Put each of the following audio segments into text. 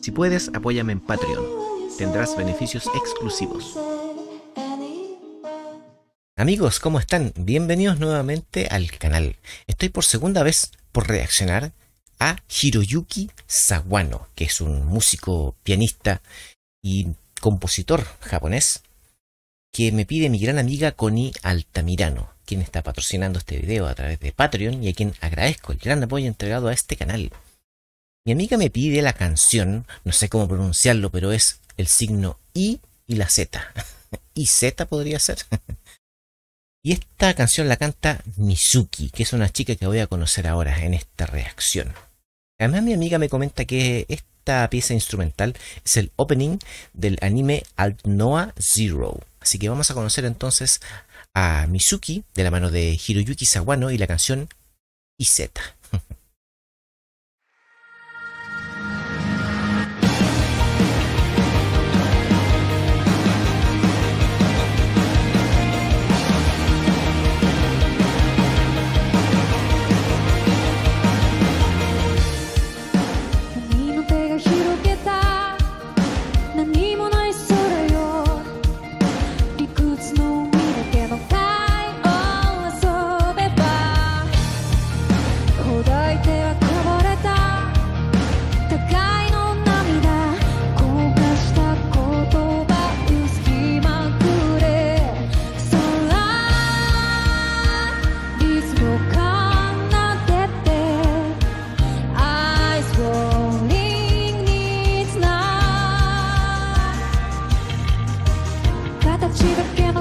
Si puedes, apóyame en Patreon. Tendrás beneficios exclusivos. Amigos, ¿cómo están? Bienvenidos nuevamente al canal. Estoy por segunda vez por reaccionar a Hiroyuki Sawano, que es un músico, pianista y compositor japonés que me pide mi gran amiga Connie Altamirano, quien está patrocinando este video a través de Patreon y a quien agradezco el gran apoyo entregado a este canal. Mi amiga me pide la canción, no sé cómo pronunciarlo, pero es el signo I y la Z. ¿Y Z podría ser? y esta canción la canta Mizuki, que es una chica que voy a conocer ahora en esta reacción. Además mi amiga me comenta que esta pieza instrumental es el opening del anime Alt Noah Zero. Así que vamos a conocer entonces a Mizuki de la mano de Hiroyuki Sawano y la canción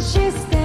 She's stays.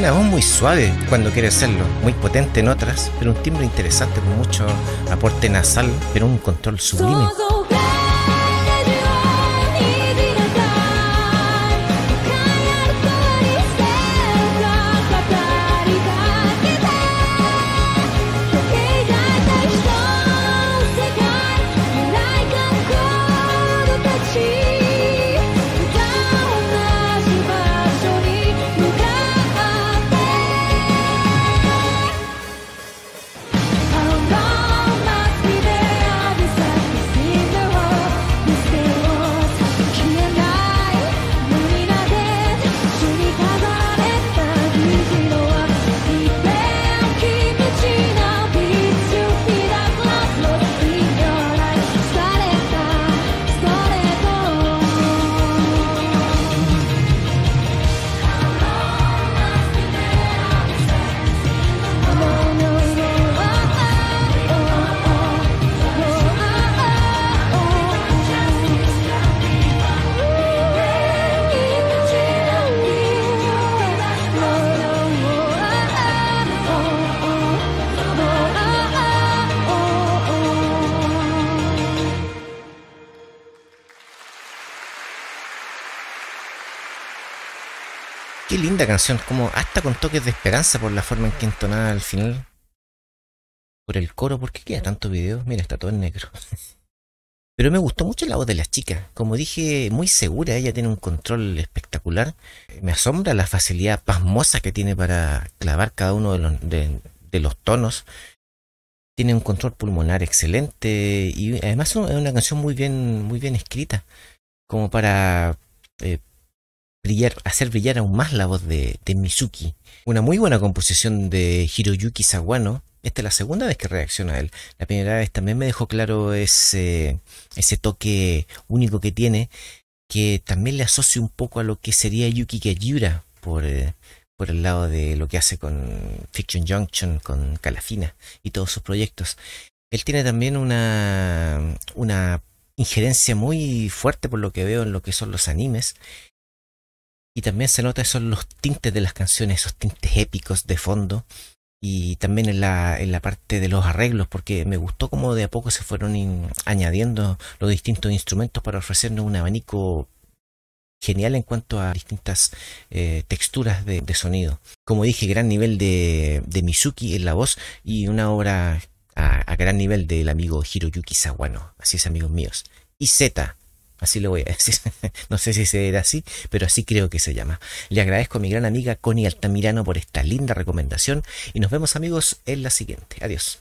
Una voz muy suave cuando quiere serlo, muy potente en otras, pero un timbre interesante con mucho aporte nasal, pero un control sublime. Linda canción, como hasta con toques de esperanza por la forma en que entonaba al final. Por el coro, ¿por qué queda tanto video? Mira, está todo en negro. Pero me gustó mucho la voz de la chica. Como dije, muy segura, ella tiene un control espectacular. Me asombra la facilidad pasmosa que tiene para clavar cada uno de los, de, los tonos. Tiene un control pulmonar excelente y además es una canción muy bien, muy bien escrita. Como para eh, brillar, hacer brillar aún más la voz de, de, Mizuki. Una muy buena composición de Hiroyuki Sawano. Esta es la segunda vez que reacciona a él. La primera vez también me dejó claro ese, toque único que tiene, que también le asocio un poco a lo que sería Yuki Kajura por, eh, por el lado de lo que hace con Fiction Junction, con Calafina y todos sus proyectos. Él tiene también una injerencia muy fuerte por lo que veo en lo que son los animes y también se nota esos los tintes de las canciones, esos tintes épicos de fondo. Y también en la, en la parte de los arreglos, porque me gustó cómo de a poco se fueron añadiendo los distintos instrumentos para ofrecernos un abanico genial en cuanto a distintas eh, texturas de, sonido. Como dije, gran nivel de, de Mizuki en la voz y una obra a, a gran nivel del amigo Hiroyuki Sawano. Así es, amigos míos. Y Z, Así lo voy a decir. no sé si se era así, pero así creo que se llama. Le agradezco a mi gran amiga Connie Altamirano por esta linda recomendación y nos vemos amigos en la siguiente. Adiós.